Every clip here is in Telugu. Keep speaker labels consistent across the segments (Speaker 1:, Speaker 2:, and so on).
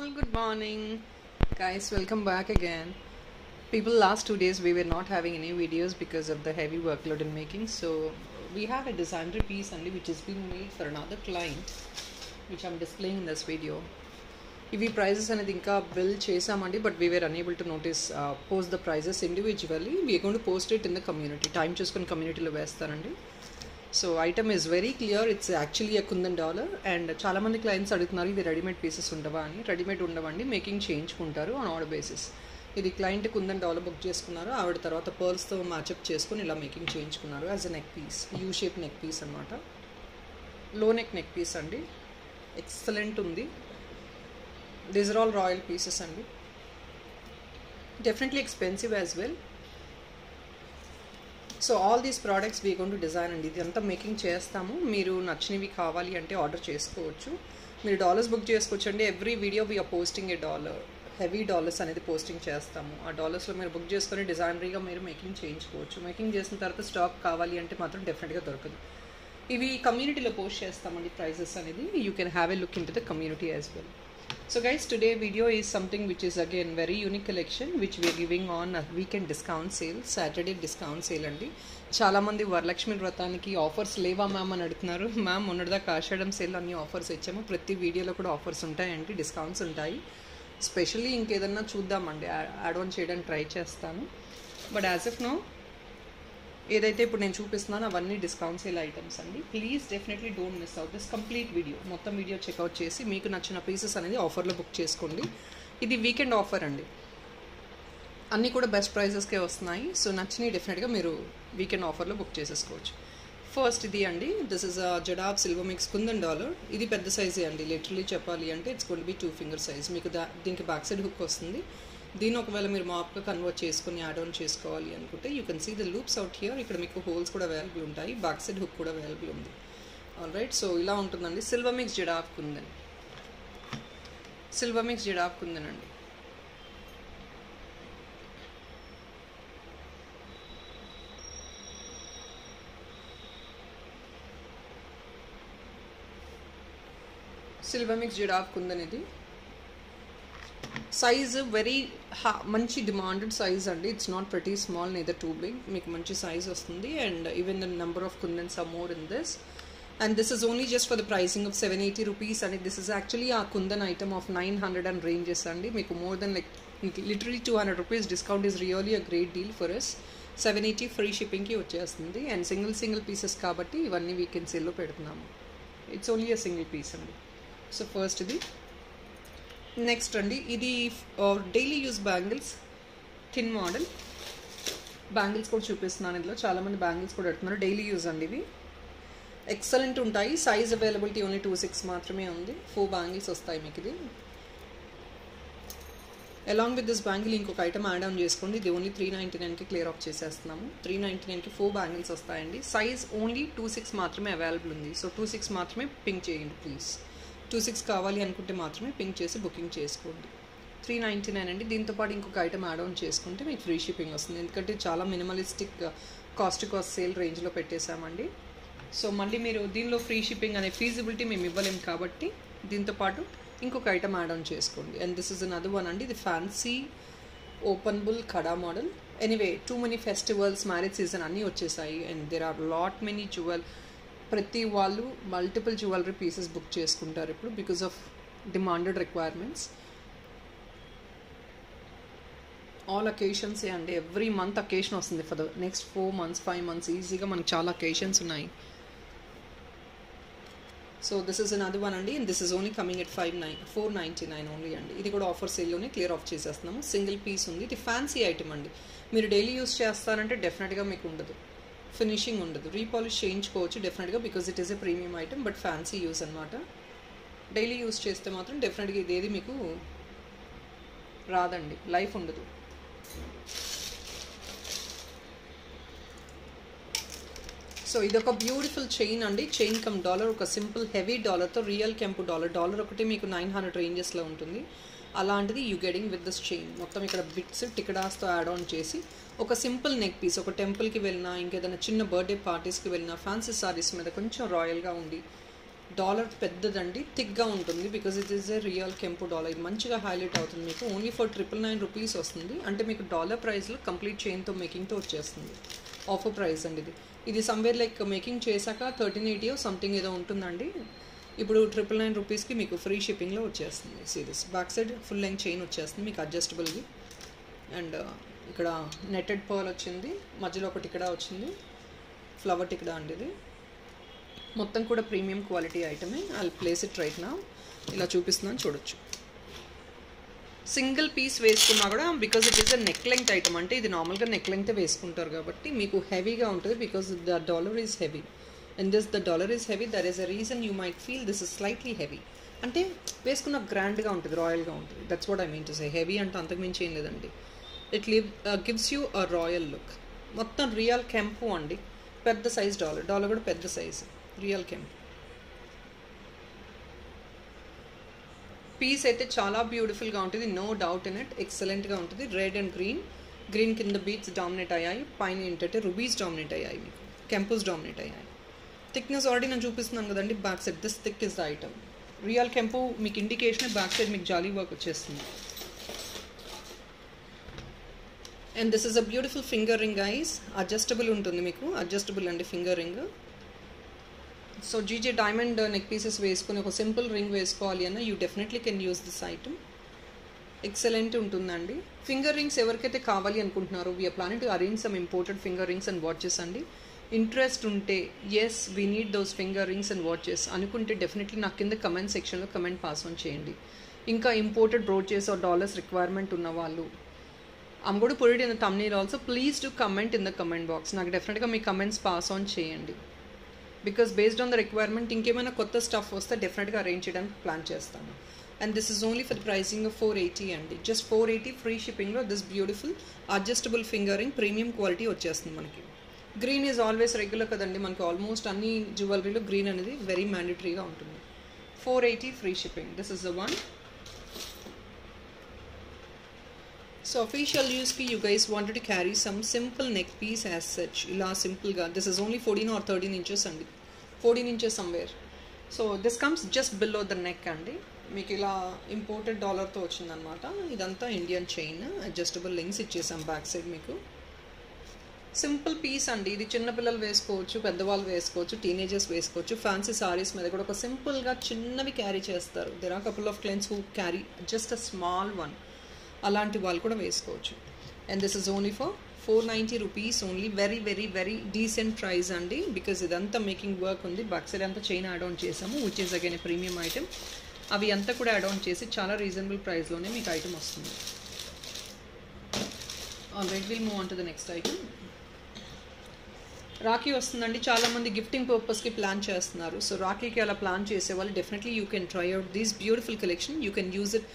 Speaker 1: Well, good morning, guys. Welcome back again. People, last two days we were not having any videos because of the heavy workload in making. So we have a designer piece only which is being made for another client, which I'm displaying in this video. ఇవి ప్రైజెస్ అనేది ఇంకా బిల్ చేసామండి but we were unable to notice post the prizes individually we going to post it in the community time చూసుకొని కమ్యూనిటీలో వేస్తానండి So item is very clear it's actually a kundan dollar and చాలామంది క్లయింట్స్ అడుగుతున్నారు ఇది రెడీమేడ్ పీసెస్ ఉండవా అని. రెడీమేడ్ ఉండవండి మేకింగ్ చేయించుకుంటారు ఆన్ ఆర్డర్ బేసిస్ ఇది క్లయింట్ కుందన్ డాలర్ బుక్ చేసుకున్నారు. ఆవిడ తర్వాత పర్ల్స్తో మ్యాచప్ చేసుకుని ఇలా మేకింగ్ చేయించుకున్నారు as a neck piece U shape neck piece అనమాట లో నెక్ నెక్ పీస్ అండి. ఎక్సలెంట్ ఉంది. These are all royal pieces అండి. Definitely expensive as well so all these products we gone to design అండి. ఇదంతా మేకింగ్ చేస్తాము. మీరు నచ్చినవి కావాలి అంటే ఆర్డర్ చేసుకోవచ్చు. మీరు డాలర్స్ బుక్ చేసుకోవచ్చు అండి every video we're posting a dollar heavy dollars అనేది పోస్టింగ్ చేస్తాము. ఆ డాలర్స్లో మీరు బుక్ చేసుకొని డిజైనరీగా మీరు మేకింగ్ చేయించుకోవచ్చు. మేకింగ్ చేసిన తర్వాత స్టాక్ కావాలి అంటే మాత్రం డెఫినెట్గా దొరకదు. ఇవి కమ్యూనిటీలో పోస్ట్ చేస్తామండి ప్రైజెస్ అనేది. You can have a look into the community as well So guys, today video is something which is again very unique collection which we are giving on a weekend discount sale, Saturday discount sale అండి. చాలామంది వరలక్ష్మి వ్రతానికి ఆఫర్స్ లేవా మ్యామ్ అని అడుగుతున్నారు. మ్యామ్ మొన్నటిదాకా ఆషాఢం సేల్ అన్ని ఆఫర్స్ ఇచ్చాము. ప్రతి వీడియోలో కూడా ఆఫర్స్ ఉంటాయండి డిస్కౌంట్స్ ఉంటాయి. స్పెషల్లీ ఇంకేదన్నా చూద్దామండి. యాడ్ ఆన్ చేయడానికి ట్రై చేస్తాను. బట్ యాజ్ ఎఫ్ నో ఏదైతే ఇప్పుడు నేను చూపిస్తున్నానో అవన్నీ డిస్కౌంట్ సేల్ ఐటమ్స్ అండి. Please definitely don't miss out this complete video మొత్తం వీడియో చెక్అవుట్ చేసి మీకు నచ్చిన పీసెస్ అనేది ఆఫర్లో బుక్ చేసుకోండి. ఇది వీకెండ్ ఆఫర్ అండి. అన్నీ కూడా బెస్ట్ ప్రైజెస్కే వస్తున్నాయి. సో నచ్చినవి డెఫినెట్గా మీరు వీకెండ్ ఆఫర్లో బుక్ చేసేసుకోవచ్చు. ఫస్ట్ ఇది అండి. This is jadau silver mix kundan dollar ఇది పెద్ద సైజే అండి. లిటరలీ చెప్పాలి అంటే it's goal be two finger size మీకు దా దీనికి బ్యాక్ సైడ్ హుక్ వస్తుంది. దీన్ని ఒకవేళ మీరు మాప్గా కన్వర్ట్ చేసుకుని యాడ్ ఆన్ చేసుకోవాలి అనుకుంటే you can see the loops out here ఇక్కడ మీకు హోల్స్ కూడా అవైలబుల్ ఉంటాయి. బ్యాక్ సైడ్ హుక్ కూడా అవైలబుల్ ఉంది. ఆల్ రైట్ సో ఇలా ఉంటుందండి. Silver mix jadau kundan. Silver mix jadau kundan అండి సిల్వర్ మిక్స్ జిడాఫ్ కుందన్ ఇది సైజ్ వెరీ మంచి డిమాండెడ్ సైజ్ అండి. It's not pretty small neither too big మీకు మంచి సైజ్ వస్తుంది. And even the number of kundans are more in this and this is only just for the pricing of seven eighty rupees and this is actually a kundan item of nine hundred and ranges అండి. మీకు more then like literally two hundred rupees discount is really a great deal for as seven eighty free షిప్పింగ్కి వచ్చేస్తుంది. అండ్ సింగిల్ సింగిల్ పీసెస్ కాబట్టి ఇవన్నీ వీకెండ్ పెడుతున్నాము. It's only a single piece అండి. సో ఫస్ట్ ఇది నెక్స్ట్ అండి ఇది daily use bangles thin model bangles కూడా చూపిస్తున్నాను ఇందులో. చాలామంది బ్యాంగిల్స్ కూడా పెడుతున్నారు. డైలీ యూజ్ అండి ఇవి. ఎక్సలెంట్ ఉంటాయి. Size availability only two six మాత్రమే ఉంది. ఫోర్ బ్యాంగిల్స్ వస్తాయి మీకు ఇది. అలాంగ్ విత్ దిస్ బ్యాంగిల్ ఇంకొక ఐటమ్ యాడ్ ఆన్ చేసుకోండి. ఇది ఓన్లీ త్రీ నైంటీ నైన్కి క్లియర్ ఆఫ్ చేసేస్తున్నాము. త్రీ నైంటీ నైన్కి ఫోర్ బ్యాంగిల్స్ వస్తాయండి. సైజ్ ఓన్లీ టూ సిక్స్ మాత్రమే అవైలబుల్ ఉంది. సో టూ సిక్స్ మాత్రమే పింక్ చేయండి ప్లీజ్ టూ సిక్స్ కావాలి అనుకుంటే మాత్రమే పింక్ చేసి బుకింగ్ చేసుకోండి. త్రీ నైంటీ నైన్ అండి. దీంతో పాటు ఇంకొక ఐటమ్ యాడ్ ఆన్ చేసుకుంటే మీకు ఫ్రీ షిప్పింగ్ వస్తుంది. ఎందుకంటే చాలా మినిమలిస్టిక్ కాస్ట్ కాస్ట్ సేల్ రేంజ్లో పెట్టేశామండి. సో మళ్ళీ మీరు దీనిలో ఫ్రీ షిప్పింగ్ అనే ఫీజిబిలిటీ మేము ఇవ్వలేము కాబట్టి దీంతో పాటు ఇంకొక ఐటమ్ యాడ్ ఆన్ చేసుకోండి. And this is another one అండి. ఇది fancy openable kada model. Anyway too many festivals marriage season అన్నీ వచ్చేసాయి. And there are lot many jewel ప్రతి వాళ్ళు మల్టిపుల్ జ్యువెలరీ పీసెస్ బుక్ చేసుకుంటారు ఇప్పుడు because of demanded requirements all అకేషన్సే అండి ఎవ్రీ మంత్ అకేషన్ వస్తుంది. For the next four months five months ఈజీగా మనకి చాలా అకేషన్స్ ఉన్నాయి. సో దిస్ ఇస్ అన్ అది వన్ అండి. This is only coming at five nine four ninety nine only అండి. ఇది కూడా ఆఫర్ సేల్లోనే క్లియర్ ఆఫ్ చేసేస్తున్నాము. సింగిల్ పీస్ ఉంది. ఇది ఫ్యాన్సీ ఐటమ్ అండి. మీరు డైలీ యూస్ చేస్తారంటే డెఫినెట్గా మీకు ఉండదు. ఫినిషింగ్ ఉండదు. రీపాలిష్ చేయించుకోవచ్చు డెఫినెట్గా because it is a premium item but fancy use అనమాట డైలీ యూస్ చేస్తే మాత్రం డెఫినెట్గా ఇదేది మీకు రాదండి. లైఫ్ ఉండదు. సో ఇది ఒక బ్యూటిఫుల్ చైన్ అండి. చైన్ కమ్ డాలర్ ఒక సింపుల్ హెవీ డాలర్తో రియల్ కెంపు డాలర్ డాలర్ ఒకటి మీకు నైన్ హండ్రెడ్ రేంజెస్లో ఉంటుంది. అలాంటిది you getting with this chain మొత్తం ఇక్కడ బిట్స్ టికడాస్తో యాడ్ ఆన్ చేసి ఒక సింపుల్ నెక్ పీస్ ఒక టెంపుల్కి వెళ్ళినా ఇంకేదైనా చిన్న బర్త్డే పార్టీస్కి వెళ్ళినా ఫ్యాన్సీ సారీస్ మీద కొంచెం రాయల్గా ఉండి డాలర్ పెద్దదండి థిక్గా ఉంటుంది because it is a real కెంపు డాలర్ ఇది మంచిగా హైలైట్ అవుతుంది మీకు. Only for triple nine rupees వస్తుంది. అంటే మీకు డాలర్ ప్రైస్లో కంప్లీట్ చైన్తో మేకింగ్తో వచ్చేస్తుంది. ఆఫర్ ప్రైస్ అండి ఇది. ఇది సమ్వేర్ లైక్ మేకింగ్ చేశాక థర్టీన్ ఎయిటీ సంథింగ్ ఏదో ఉంటుందండి. ఇప్పుడు ట్రిపుల్ నైన్ రూపీస్కి మీకు ఫ్రీ షిప్పింగ్లో వచ్చేస్తుంది. Series back side full line chain వచ్చేస్తుంది. మీకు అడ్జస్టబుల్ది అండ్ ఇక్కడ నెట్టెడ్ పర్ల్ వచ్చింది. మధ్యలో ఒకటి ఇక్కడ వచ్చింది. ఫ్లవర్ టిక్కడ అండి ఇది. మొత్తం కూడా ప్రీమియం క్వాలిటీ ఐటమే ఐ ప్లేస్ ఇట్ రైట్ నా ఇలా చూపిస్తున్నాను చూడొచ్చు. సింగిల్ పీస్ వేసుకున్నా కూడా because it is a neck length item అంటే ఇది నార్మల్గా నెక్ లెంగ్త్ వేసుకుంటారు కాబట్టి మీకు హెవీగా ఉంటుంది because the dollar is heavy and this the dollar is heavy there is a reason you might feel this is slightly heavy అంటే వేసుకున్న గ్రాండ్గా ఉంటుంది రాయల్గా ఉంటుంది. That's what I mean to say heavy అంటే అంతకుమించి ఏం లేదండి. It live gives you a royal look మొత్తం రియల్ కెంపు అండి. పెద్ద సైజ్ డాలర్ డాలర్ కూడా పెద్ద సైజ్ రియల్ కెంపు పీస్ అయితే చాలా బ్యూటిఫుల్గా ఉంటుంది. నో డౌట్ ఇన్ ఇట్ ఎక్సలెంట్గా ఉంటుంది. రెడ్ అండ్ గ్రీన్ గ్రీన్ కింద బీట్స్ డామినేట్ అయ్యాయి. పైన ఏంటంటే రుబీస్ డామినేట్ అయ్యాయి మీకు. కెంపుస్ డామినేట్ అయ్యాయి. థిక్నెస్ ఆల్రెడీ నేను చూపిస్తున్నాను కదండి. Back side this thick is the item real కెంపు మీకు ఇండికేషన్ బ్యాక్ సైడ్ మీకు జాలీ వర్క్ వచ్చేస్తుంది. And this is a beautiful finger ring is adjustable ఉంటుంది మీకు. అడ్జస్టబుల్ అండి finger ring so GJ diamond neck pieces వేసుకుని ఒక సింపుల్ రింగ్ వేసుకోవాలి అన్న you definitely can use this item excellent ఉంటుందండి. ఫింగర్ రింగ్స్ ఎవరికైతే కావాలి అనుకుంటున్నారో we're planning to arrange some imported finger rings and watches అండి. ఇంట్రెస్ట్ ఉంటే as we need those finger rings and watches అనుకుంటే డెఫినెట్లీ నా కింద కమెంట్ సెక్షన్లో కమెంట్ పాస్ ఆన్ చేయండి. ఇంకా imported brooches or dollars requirement ఉన్న వాళ్ళు ఐమ్ కూడా put in the thumbnail also please to comment in the comment box నాకు డెఫినెట్గా మీ కమెంట్స్ పాస్ ఆన్ చేయండి. Because based on the requirement ఇంకేమైనా కొత్త స్టఫ్ వస్తే డెఫినెట్గా అరేంజ్ చేయడానికి ప్లాన్ చేస్తాను. And this is only for the pricing four eighty అండి. జస్ట్ ఫోర్ ఎయిటీ ఫ్రీ షిప్పింగ్లో this beautiful adjustable finger ring premium quality వచ్చేస్తుంది మనకి. గ్రీన్ ఈజ్ ఆల్వేస్ రెగ్యులర్ కదండి. మనకి ఆల్మోస్ట్ అన్ని జ్యువెలరీలో గ్రీన్ అనేది వెరీ మ్యాండటరీగా ఉంటుంది. Four eighty free shipping this is the one so official యూస్కి you guys wanted to carry some simple neck piece as such ఇలా సింపుల్గా this is only fourteen or thirteen inches అండి fourteen inches somewhere so this comes just below the neck అండి మీకు ఇలా ఇంపోర్టెడ్ డాలర్తో వచ్చిందనమాట ఇదంతా ఇండియన్ చైన్ అడ్జస్టబుల్ లింక్స్ ఇచ్చేసాం బ్యాక్ సైడ్ మీకు. సింపుల్ పీస్ అండి ఇది చిన్నపిల్లలు వేసుకోవచ్చు పెద్దవాళ్ళు వేసుకోవచ్చు టీనేజర్స్ వేసుకోవచ్చు. ఫ్యాన్సీ సారీస్ మీద కూడా ఒక సింపుల్గా చిన్నవి క్యారీ చేస్తారు. There are couple of clients who carry just a small one అలాంటి వాళ్ళు కూడా వేసుకోవచ్చు. And this is only for four ninety rupees only very very very decent price అండి. బికాజ్ ఇదంతా మేకింగ్ వర్క్ ఉంది. బ్యాక్ సైడ్ అంతా చైన్ యాడ్ ఆన్ చేసాము which is again premium item అవి అంతా కూడా యాడ్ ఆన్ చేసి చాలా రీజనబుల్ ప్రైస్లోనే మీకు ఐటమ్ వస్తుంది. Red will move on to the next item Rakhi వస్తుందండి. చాలామంది గిఫ్టింగ్ పర్పస్కి ప్లాన్ చేస్తున్నారు. సో రాఖీకి అలా ప్లాన్ చేసే వాళ్ళు definitely you can try out these beautiful collection you can use it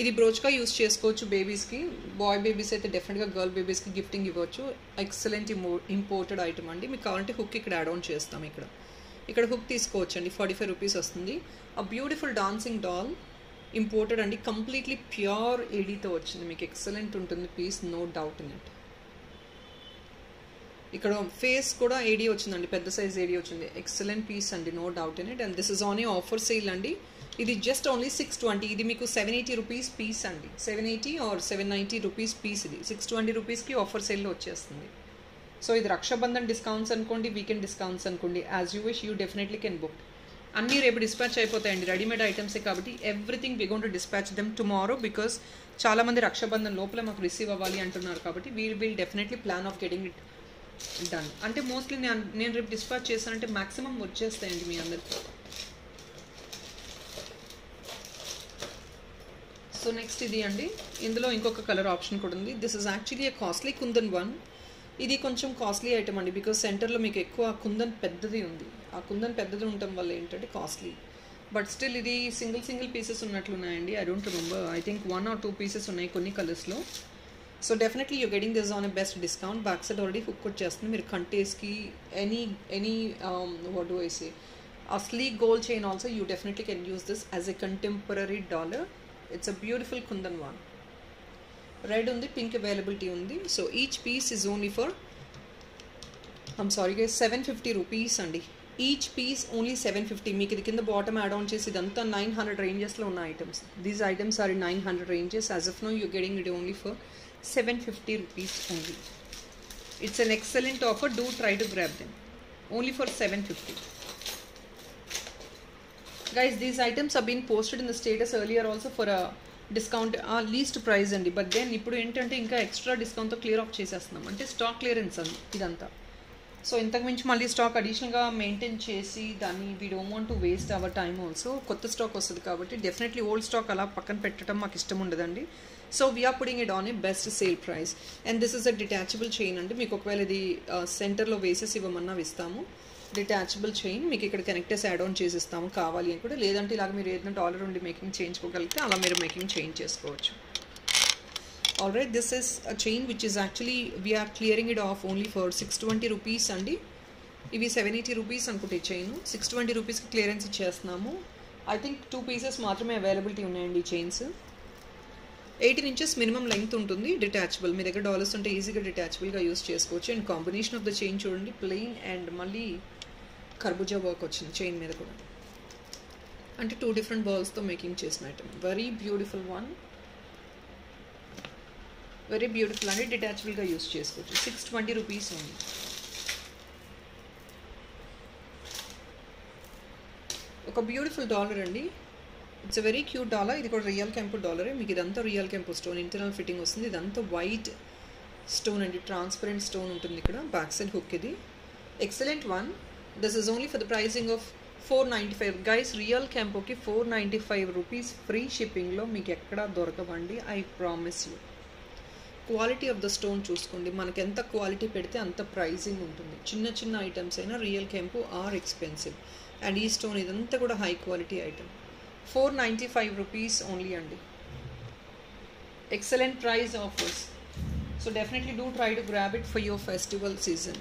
Speaker 1: ఇది బ్రోచ్గా యూస్ చేసుకోవచ్చు బేబీస్కి. బాయ్ బేబీస్ అయితే డెఫినెట్గా గర్ల్ బేబీస్కి గిఫ్టింగ్ ఇవ్వచ్చు. ఎక్సలెంట్ ఇంపోర్టెడ్ ఐటమ్ అండి. మీకు కావాలంటే హుక్ ఇక్కడ యాడ్ ఆన్ చేస్తాం ఇక్కడ. ఇక్కడ హుక్ తీసుకోవచ్చు అండి ఫార్టీ ఫైవ్ రూపీస్ వస్తుంది. ఆ బ్యూటిఫుల్ డాన్సింగ్ డాల్ ఇంపోర్టెడ్ అండి. కంప్లీట్లీ ప్యూర్ ఎడీతో వచ్చింది. మీకు ఎక్సలెంట్ ఉంటుంది. Piece no doubt in it ఇక్కడ ఫేస్ కూడా ఏడీ వచ్చిందండి పెద్ద సైజ్ ఏడీ వచ్చింది. ఎక్సలెంట్ పీస్ అండి no doubt in it and this is on a offer sale అండి. ఇది జస్ట్ ఓన్లీ సిక్స్ ట్వంటీ ఇది మీకు సెవెన్ ఎయిటీ రూపీస్ పీస్ అండి. Seven eighty or seven ninety rupees piece ఇది. సిక్స్ ట్వంటీ రూపీస్కి ఆఫర్ సేల్లో వచ్చేస్తుంది. సో ఇది రక్షాబంధన్ డిస్కౌంట్స్ అనుకోండి వీకెండ్ డిస్కౌంట్స్ అనుకోండి. As you wish you definitely can book అన్నీ రేపు డిస్పాచ్ అయిపోతాయండి రెడీమేడ్ ఐటమ్సే కాబట్టి everything we going to dispatch them tomorrow because చాలామంది రక్షాబంధన్ లోపల మాకు రిసీవ్ అవ్వాలి అంటున్నారు కాబట్టి we will definitely plan of getting it done అంటే మోస్ట్లీ నేను నేను రేపు డిస్పాచ్ చేశానంటే మ్యాక్సిమం వచ్చేస్తాయండి మీ అందరికి. సో నెక్స్ట్ ఇది అండి. ఇందులో ఇంకొక కలర్ ఆప్షన్ కూడా ఉంది. This is actually a costly kundan one ఇది కొంచెం కాస్ట్లీ ఐటమ్ అండి బికాస్ సెంటర్లో మీకు ఎక్కువ కుందన్ పెద్దది ఉంది. ఆ కుందన్ పెద్దది ఉండటం వల్ల ఏంటంటే కాస్ట్లీ బట్ స్టిల్ ఇది single single pieces ఉన్నట్లున్నాయండి. I don't remember I think one or two pieces ఉన్నాయి కొన్ని కలర్స్లో so definitely you getting this on a best discount back side already hook వచ్చేస్తుంది మీరు కంటేస్కి any any what do ఐసే a sleek gold chain also you definitely can use this as a contemporary dollar it's a beautiful kundan one red ఉంది పింక్ అవైలబిలిటీ ఉంది so each piece is only for I'm sorry gay seven fifty rupees అండి each piece only seven fifty మీకు ఇది కింద బాటమ్ యాడ్ ఆన్ చేసి ఇదంతా నైన్ హండ్రెడ్ రేంజెస్లో ఉన్న items these items are nine hundred ranges as of now you getting it only for seven fifty rupees only it's an excellent offer do try to grab them only for seven fifty guys these items are being posted in the status earlier also for a discount least price అండి. బట్ దెన్ ఇప్పుడు ఏంటంటే ఇంకా ఎక్స్ట్రా డిస్కౌంట్తో క్లియర్ ఆఫ్ చేసేస్తున్నాం. అంటే స్టాక్ క్లియరెన్స్ అండి ఇదంతా. సో ఇంతకుమించి మళ్ళీ స్టాక్ అడిషనల్గా మెయింటైన్ చేసి దాన్ని we don't want to waste our time also కొత్త స్టాక్ వస్తుంది కాబట్టి డెఫినెట్లీ ఓల్డ్ స్టాక్ అలా పక్కన పెట్టడం మాకు ఇష్టం ఉండదండి. So we're putting it on a best sale price and this is a detachable chain అండి. మీకు ఒకవేళ ఇది సెంటర్లో వేసేసి ఇవ్వమన్నా ఇస్తాము. డిటాచబుల్ చైన్ మీకు ఇక్కడ కనెక్టర్స్ యాడ్ ఆన్ చేసిస్తాము కావాలి అని కూడా. లేదంటే ఇలాగ మీరు ఏదైనా డాలర్ ఉండి మేకింగ్ చేయించుకోగలిగితే అలా మీరు మేకింగ్ చేంజ్ చేసుకోవచ్చు. Alright this is a chain which is actually we clearing clearing off only for six twenty rupees అండి. ఇవి సెవెన్ ఎయిటీ రూపీస్ అనుకుంటే చైన్ సిక్స్ ట్వంటీ రూపీస్కి క్లియరెన్స్ ఇచ్చేస్తున్నాము. ఐ థింక్ టూ పీసెస్ మాత్రమే అవైలబిలిటీ ఉన్నాయండి ఈ chains eighteen inches minimum length ఉంటుంది డిటాచబుల్ మీ దగ్గర డాలర్స్ ఉంటే ఈజీగా డిటాచబుల్గా యూస్ చేసుకోవచ్చు. And combination of the chain చూడండి ప్లెయిన్ అండ్ మళ్ళీ కర్బూజా వర్క్ వచ్చింది చైన్ మీద కూడా. అంటే టూ డిఫరెంట్ బాల్స్తో మేకింగ్ చేసిన item very beautiful one very beautiful అండి డిటాచబుల్గా యూస్ చేసుకోవచ్చు. సిక్స్ ట్వంటీ రూపీస్ ఉంది ఒక బ్యూటిఫుల్ డాలర్ అండి. It's a very cute dollar ఇది కూడా రియల్ కెంపు డాలరే మీకు ఇదంతా రియల్ కెంపు స్టోన్ ఇంటర్నల్ ఫిట్టింగ్ వస్తుంది. ఇదంతా వైట్ స్టోన్ అండి. ట్రాన్స్పరెంట్ స్టోన్ ఉంటుంది ఇక్కడ. బ్యాక్ సైడ్ హుక్ ఇది. Excellent one this is only for the pricing of four ninety five guys real క్యాంపోకి four ninety five rupees free షిప్పింగ్లో మీకు ఎక్కడా దొరకవండి. I promise you quality of the stone చూసుకోండి. మనకి ఎంత క్వాలిటీ పెడితే అంత ప్రైజింగ్ ఉంటుంది. చిన్న చిన్న ఐటమ్స్ అయినా రియల్ కెంపు ఆర్ ఎక్స్పెన్సివ్. అండ్ ఈ స్టోన్ ఇదంతా కూడా high quality item. Four ninety five rupees only అండి. Excellent price offers so definitely do try to grab it for your festival season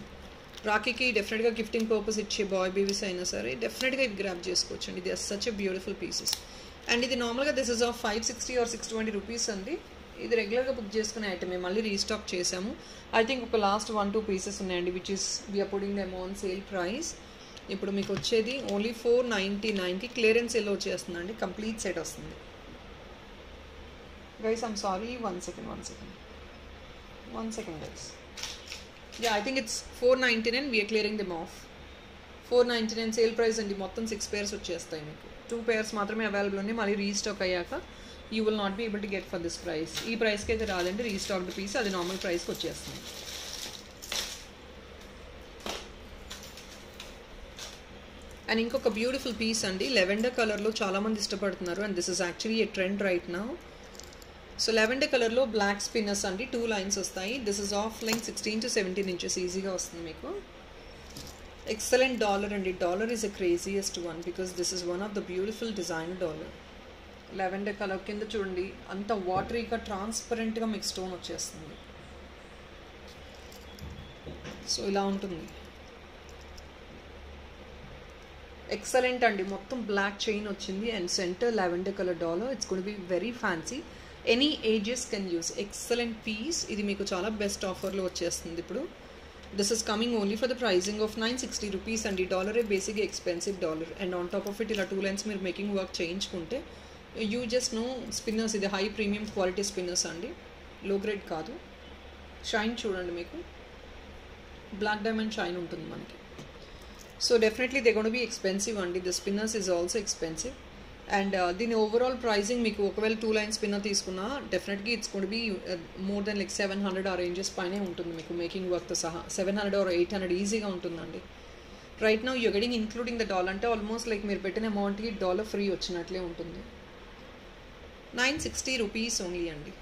Speaker 1: రాఖీకి డెఫినెట్గా గిఫ్టింగ్ పర్పస్ ఇచ్చే బాయ్ బేబీస్ అయినా సరే డెఫినెట్గా ఇది గ్రాప్ చేసుకోవచ్చు అండి ఇది are such a beautiful pieces and ఇది నార్మల్గా this is of five sixty or six twenty rupees అండి. ఇది రెగ్యులర్గా బుక్ చేసుకునే ఐటమే మళ్ళీ రీస్టాక్ చేసాము ఐ థింక్ ఒక లాస్ట్ వన్ టూ పీసెస్ ఉన్నాయండి which is we're putting them on sale price ఇప్పుడు మీకు వచ్చేది ఓన్లీ ఫోర్ నైంటీ నైన్కి క్లియరెన్స్ ఎల్లో వచ్చేస్తుందండి కంప్లీట్ సెట్ వస్తుంది. Guys I'm sorry one second one second one second guys yeah I think it's four ninety nine we're clearing them off four ninety nine sale price అండి. మొత్తం సిక్స్ పేర్స్ వచ్చేస్తాయి మీకు. టూ పేర్స్ మాత్రమే అవైలబుల్ ఉంది మళ్ళీ రీస్టాక్ అయ్యాక you will not be able to get for this price ఈ ప్రైస్కి అయితే రాదండి రీస్టాక్డ్ పీస్ అది నార్మల్ ప్రైస్కి వచ్చేస్తుంది. అండ్ ఇంకొక బ్యూటిఫుల్ పీస్ అండి లెవెండర్ కలర్లో చాలామంది ఇష్టపడుతున్నారు and this is actually a trend right నా సో లెవెండర్ కలర్లో బ్లాక్ స్పిన్నర్స్ అండి టూ లైన్స్ వస్తాయి. This is of line sixteen to seventeen inches ఈజీగా వస్తుంది మీకు. ఎక్సలెంట్ డాలర్ అండి. Dollar is a craziest one because this is one of the beautiful design dollar lavender colour కింద చూడండి. అంత వాటరీగా ట్రాన్స్పరెంట్గా మీకు స్టోన్ వచ్చేస్తుంది. సో ఇలా ఉంటుంది. ఎక్సలెంట్ అండి. మొత్తం బ్లాక్ చైన్ వచ్చింది. And centre lavender colour dollar it's good be very fancy any ages can use excellent piece ఇది మీకు చాలా బెస్ట్ ఆఫర్లో వచ్చేస్తుంది ఇప్పుడు. This is coming only for the pricing of nine sixty rupees అండి. డాలరే బేసిక్గా expensive dollar and on top of it ఇలా టూ లైన్స్ మీరు మేకింగ్ వర్క్ చేయించుకుంటే యూ జస్ట్ నో స్పిన్నర్స్ ఇది హై ప్రీమియం క్వాలిటీ స్పిన్నర్స్ అండి. లో గ్రేడ్ కాదు. షైన్ చూడండి మీకు. బ్లాక్ డైమండ్ షైన్ ఉంటుంది మనకి. So definitely they gonna be expensive అండి. The spinners is also expensive and దీని ఓవరాల్ ప్రైజింగ్ మీకు ఒకవేళ టూ లైన్ స్పిన్నర్ తీసుకున్నా డెఫినెట్గా ఇట్స్ కూడా be more than like seven hundred ఆ రేంజెస్ పైనే ఉంటుంది మీకు మేకింగ్ వర్క్తో సహా. Seven hundred or eight hundred ఈజీగా ఉంటుందండి. రైట్ నా you getting including the doll అంటే ఆల్మోస్ట్ లైక్ మీరు పెట్టిన అమౌంట్కి డాలర్ ఫ్రీ వచ్చినట్లే ఉంటుంది. నైన్ సిక్స్టీ రూపీస్ ఓన్లీ అండి.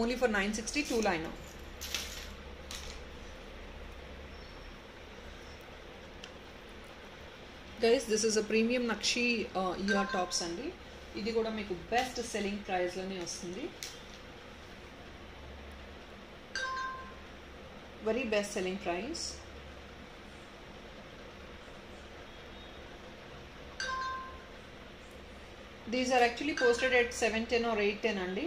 Speaker 1: Only for nine sixty two line guys this is a premium nakshi ear tops అండి. ఇది కూడా మీకు బెస్ట్ సెల్లింగ్ ప్రైస్లోనే వస్తుంది. Very best selling price these are actually posted at seven ten or eight ten అండి.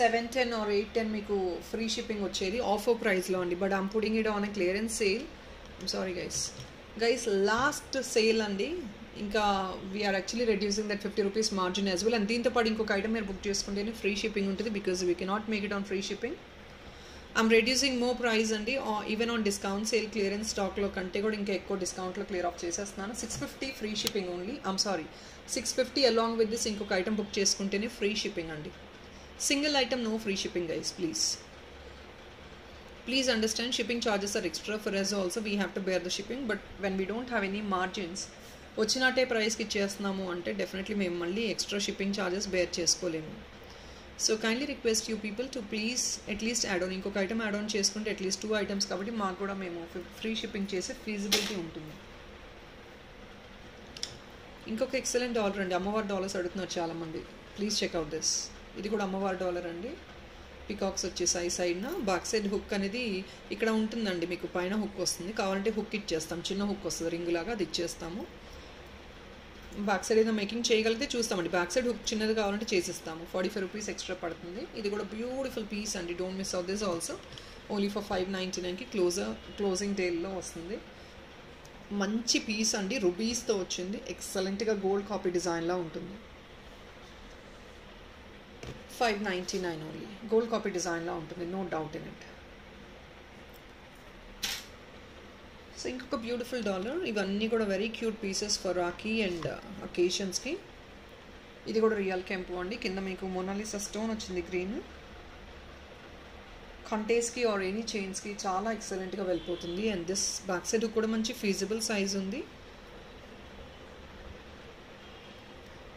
Speaker 1: Seven ten or eight ten మీకు ఫ్రీ షిప్పింగ్ వచ్చేది ఆఫర్ ప్రైస్లో అండి. But I'm putting it on a clearance sale sorry guys guys last sale అండి. ఇంకా we're actually reducing that fifty rupees margin as well and దీంతో పాటు ఇంకొక ఐటమ్ మీరు బుక్ చేసుకుంటేనే ఫ్రీ షిప్పింగ్ ఉంటుంది because we cannot make it on free shipping I'm reducing more price అండి. Even on discount sale clearance స్టాక్లో కంటే కూడా ఇంకా ఎక్కువ డిస్కౌంట్లో క్లియర్ ఆఫ్ చేసేస్తున్నాను. Six fifty free shipping only I'm sorry six fifty along with this ఇంకొక ఐటమ్ బుక్ చేసుకుంటేనే ఫ్రీ షిప్పింగ్ అండి. Single item no free shipping guys please please understand shipping charges are extra for us also we have to bear the shipping but when we don't have any margins వచ్చినట్టే ప్రైస్కి ఇచ్చేస్తున్నాము అంటే డెఫినెట్లీ మేము మళ్ళీ ఎక్స్ట్రా షిప్పింగ్ ఛార్జెస్ బేర్ చేసుకోలేము. So kindly request you people to please at least add on ఇంకొక ఐటమ్ యాడ్ ఆన్ చేసుకుంటే అట్లీస్ట్ టూ ఐటమ్స్ కాబట్టి మాకు కూడా మేము ఫ్రీ షిప్పింగ్ చేసే ఫీజిబిలిటీ ఉంటుంది. ఇంకొక ఎక్సలెంట్ డాలర్ అండి. అమ్మవారి డాలర్స్ అడుగుతున్నారు చాలామంది. ప్లీజ్ చెక్అవుట్ దిస్ ఇది కూడా అమ్మవారి డాలర్ అండి. పికాక్స్ వచ్చేసాయి సైడ్న బ్యాక్ సైడ్ హుక్ అనేది ఇక్కడ ఉంటుందండి. మీకు పైన హుక్ వస్తుంది. కావాలంటే హుక్ ఇచ్చేస్తాం చిన్న హుక్ వస్తుంది. రింగ్ లాగా అది ఇచ్చేస్తాము. బ్యాక్ సైడ్ ఏదో మేకింగ్ చేయగలిగితే చూస్తామండి. బ్యాక్ సైడ్ హుక్ చిన్నది కావాలంటే చేసిస్తాము. ఫార్టీ ఫైవ్ రూపీస్ ఎక్స్ట్రా పడుతుంది. ఇది కూడా బ్యూటిఫుల్ పీస్ అండి. Don't miss out this also only for five ninety నైన్కి క్లోజర్ క్లోజింగ్ డేల్లో వస్తుంది. మంచి పీస్ అండి. రుబీస్తో వచ్చింది. ఎక్సలెంట్గా గోల్డ్ కాపీ డిజైన్లా ఉంటుంది. Five ninety nine only gold copy డిజైన్లా ఉంటుంది. No doubt in it so ఇంకొక బ్యూటిఫుల్ డాలర్ ఇవన్నీ కూడా very cute pieces for Rakhi and అకేషన్స్కి ఇది కూడా రియల్ కెంపు అండి. కింద మీకు మొనాలిసా స్టోన్ వచ్చింది గ్రీన్ కంటేస్కి ఆర్ ఎనీ చైన్స్కి చాలా ఎక్సలెంట్గా వెళ్ళిపోతుంది. అండ్ దిస్ బ్యాక్ సైడ్ కూడా మంచి ఫీజిబుల్ సైజ్ ఉంది.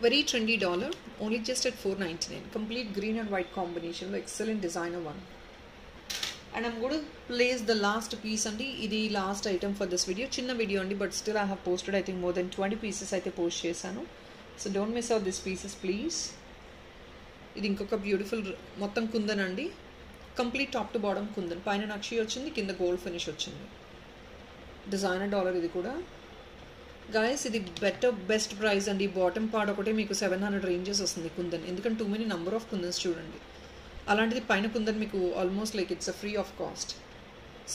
Speaker 1: Very trendy dollar only just at four ninety nine complete green and white కాంబినేషన్లో excellent designer one and I'm కూడా ప్లేస్ ద లాస్ట్ పీస్ అండి. ఇది last item for this video చిన్న వీడియో అండి but still I have posted I think more than twenty pieces అయితే పోస్ట్ చేశాను. So don't miss out this pieces please ఇది ఇంకొక బ్యూటిఫుల్ మొత్తం కుందన్ అండి. Complete top to bottom kundan. పైన నక్షి వచ్చింది కింద గోల్డ్ ఫినిష్ వచ్చింది. డిజైనర్ డాలర్ ఇది కూడా. గాయస్ ఇది బెటర్ బెస్ట్ ప్రైస్ అండి. బాటమ్ పార్ట్ ఒకటే మీకు సెవెన్ హండ్రెడ్ రేంజెస్ వస్తుంది కుందన్. ఎందుకంటే too many number of kundans చూడండి. అలాంటిది పైన కుందని మీకు almost like it's free of cost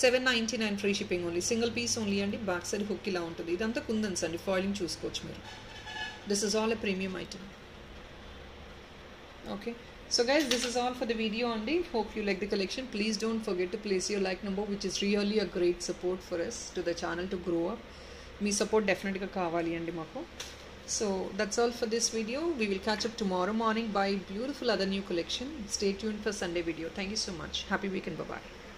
Speaker 1: seven ninety nine free shipping only single piece only అండి. బ్యాక్ సైడ్ హుక్ ఇలా ఉంటుంది. ఇదంతా కుందన్స్ అండి. ఫాయిలింగ్ చూసుకోవచ్చు మీరు. This is all a premium item okay so guys this is all for the video అండి. Hope you like the collection please don't forget to place your like number which is really a great support for us to the channel to grow up me support డెఫినెట్గా కావాలి అండి మాకు. So that's all for this video. We will catch up tomorrow morning by beautiful other new collection. Stay tuned for Sunday video. Thank you so much. Happy weekend. Bye-bye.